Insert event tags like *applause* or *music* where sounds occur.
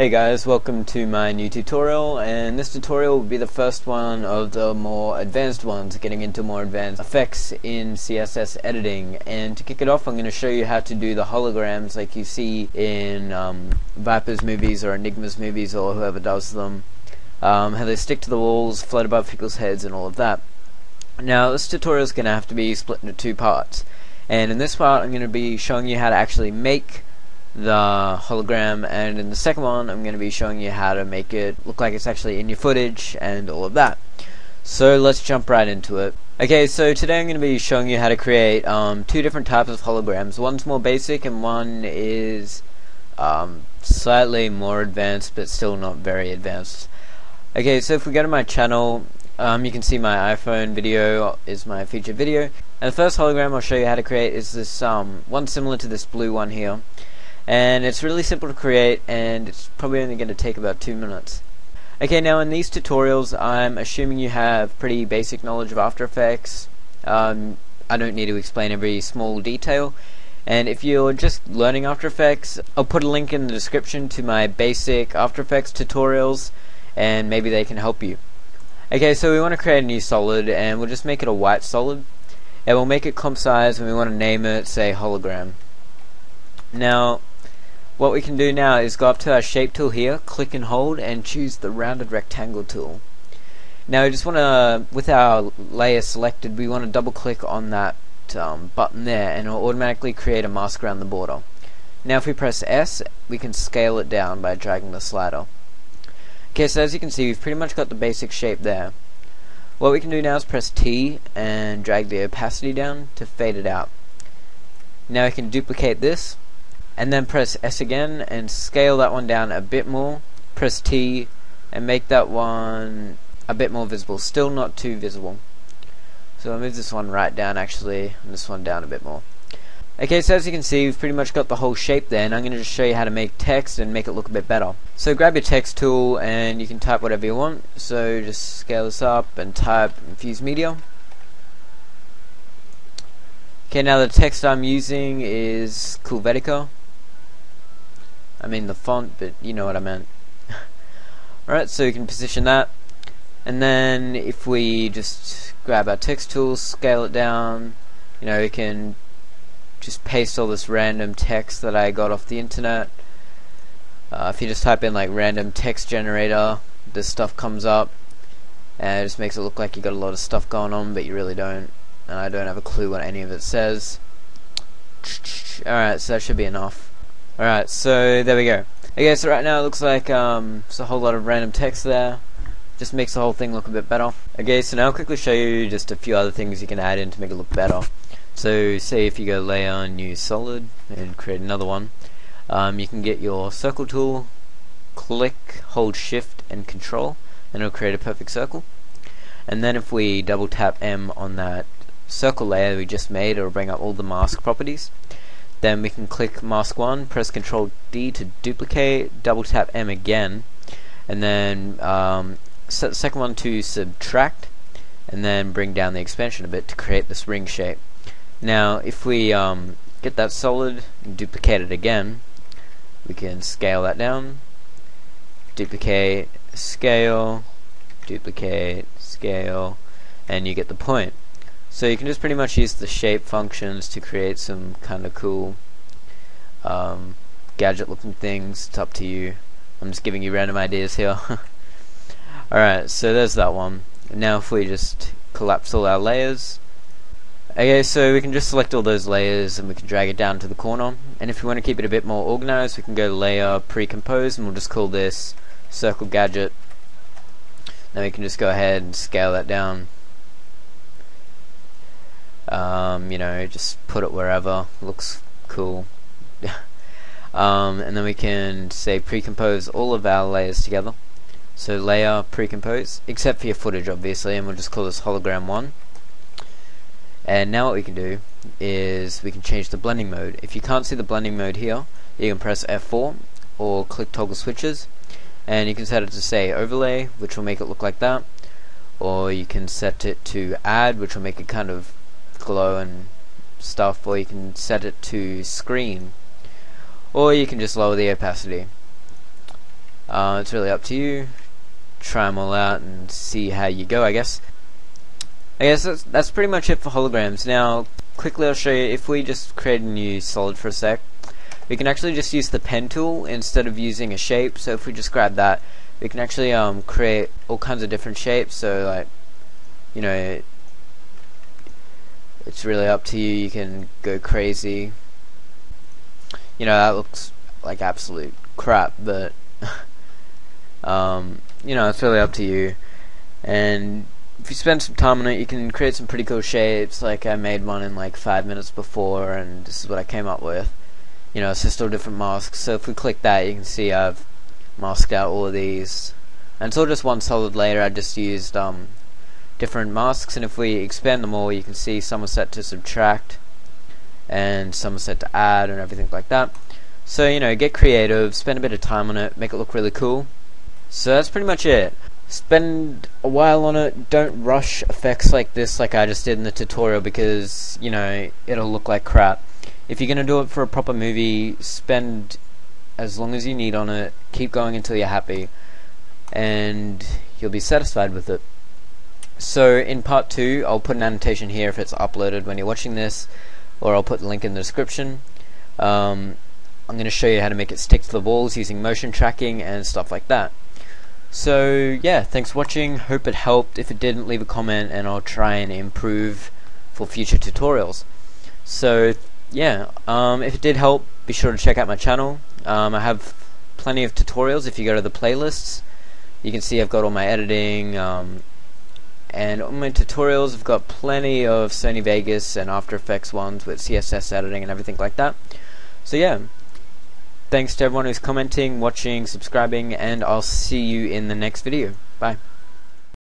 Hey guys, welcome to my new tutorial and this tutorial will be the first one of the more advanced ones getting into more advanced effects in CSS editing. And to kick it off I'm going to show you how to do the holograms like you see in um, Viper's movies or Enigma's movies or whoever does them. Um, how they stick to the walls, float above people's heads and all of that. Now this tutorial is going to have to be split into two parts. And in this part I'm going to be showing you how to actually make the hologram and in the second one I'm going to be showing you how to make it look like it's actually in your footage and all of that. So let's jump right into it. Okay so today I'm going to be showing you how to create um, two different types of holograms. One's more basic and one is um, slightly more advanced but still not very advanced. Okay so if we go to my channel um, you can see my iPhone video is my featured video. And the first hologram I'll show you how to create is this um, one similar to this blue one here and it's really simple to create and it's probably only going to take about two minutes. Okay now in these tutorials I'm assuming you have pretty basic knowledge of After Effects. Um, I don't need to explain every small detail. And if you're just learning After Effects I'll put a link in the description to my basic After Effects tutorials and maybe they can help you. Okay so we want to create a new solid and we'll just make it a white solid. And we'll make it comp size and we want to name it say hologram. Now what we can do now is go up to our shape tool here, click and hold, and choose the rounded rectangle tool. Now we just want to, with our layer selected, we want to double click on that um, button there and it will automatically create a mask around the border. Now if we press S, we can scale it down by dragging the slider. Okay, so as you can see, we've pretty much got the basic shape there. What we can do now is press T and drag the opacity down to fade it out. Now we can duplicate this and then press S again and scale that one down a bit more. Press T and make that one a bit more visible. Still not too visible. So I'll move this one right down actually and this one down a bit more. Okay so as you can see we've pretty much got the whole shape there and I'm going to just show you how to make text and make it look a bit better. So grab your text tool and you can type whatever you want. So just scale this up and type Infuzed Media. Okay now the text I'm using is Helvetica I mean the font, but you know what I meant. *laughs* Alright, so you can position that. And then if we just grab our text tool, scale it down, you know, we can just paste all this random text that I got off the internet. Uh, if you just type in like random text generator, this stuff comes up and it just makes it look like you got a lot of stuff going on, but you really don't. And I don't have a clue what any of it says. *tsk* Alright, so that should be enough. Alright, so there we go. Okay, so right now it looks like um, there's a whole lot of random text there. Just makes the whole thing look a bit better. Okay, so now I'll quickly show you just a few other things you can add in to make it look better. So say if you go layer, new solid, and create another one, um, you can get your circle tool, click, hold shift and control, and it'll create a perfect circle. And then if we double tap M on that circle layer we just made, it'll bring up all the mask properties. Then we can click mask 1, press Control D to duplicate, double tap M again, and then um, set the second one to subtract, and then bring down the expansion a bit to create this ring shape. Now if we um, get that solid and duplicate it again, we can scale that down, duplicate, scale, duplicate, scale, and you get the point. So you can just pretty much use the shape functions to create some kind of cool um, gadget looking things. It's up to you. I'm just giving you random ideas here. *laughs* Alright, so there's that one. Now if we just collapse all our layers. Okay, so we can just select all those layers and we can drag it down to the corner. And if we want to keep it a bit more organized, we can go layer, pre-compose, and we'll just call this circle gadget. Then we can just go ahead and scale that down um, you know just put it wherever looks cool. *laughs* Um, and then we can say pre-compose all of our layers together. So layer pre-compose except for your footage obviously and we'll just call this hologram 1 and now what we can do is we can change the blending mode. If you can't see the blending mode here you can press F4 or click toggle switches. And you can set it to say overlay which will make it look like that. Or you can set it to add which will make it kind of glow and stuff or you can set it to screen or you can just lower the opacity Uh, it's really up to you. Try them all out and see how you go, I guess. I guess that's, that's pretty much it for holograms. Now, quickly I'll show you, if we just create a new solid for a sec, we can actually just use the pen tool instead of using a shape. So if we just grab that, we can actually um, create all kinds of different shapes. So like, you know, it's really up to you. You can go crazy. You know, that looks like absolute crap, but *laughs* um, you know, it's really up to you. And if you spend some time on it, you can create some pretty cool shapes. Like I made one in like five minutes before, and this is what I came up with. You know, it's just all different masks. So if we click that, you can see I've masked out all of these. And it's all just one solid layer. I just used um, different masks, and if we expand them all, you can see some are set to subtract, and some are set to add, and everything like that. So you know, get creative, spend a bit of time on it, make it look really cool. So that's pretty much it. Spend a while on it. Don't rush effects like this, like I just did in the tutorial, because you know it'll look like crap. If you're gonna do it for a proper movie, spend as long as you need on it. Keep going until you're happy, and you'll be satisfied with it. So in part 2 I'll put an annotation here if it's uploaded when you're watching this or I'll put the link in the description. Um, I'm going to show you how to make it stick to the walls using motion tracking and stuff like that. So yeah, thanks for watching, hope it helped. If it didn't, leave a comment and I'll try and improve for future tutorials. So yeah, um, if it did help, be sure to check out my channel. Um, I have plenty of tutorials if you go to the playlists. You can see I've got all my editing, um, and on my tutorials I've got plenty of Sony Vegas and After Effects ones with CSS editing and everything like that. So yeah. Thanks to everyone who's commenting watching subscribing and I'll see you in the next video. Bye